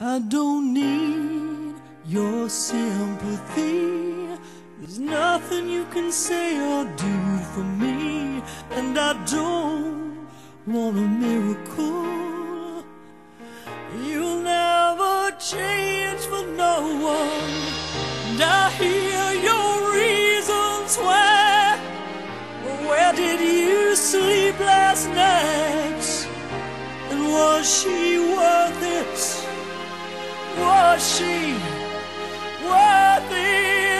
I don't need your sympathy. There's nothing you can say or do for me. And I don't want a miracle. You'll never change for no one. And I hear your reasons why. Where did you sleep last night? And was she was she worth it?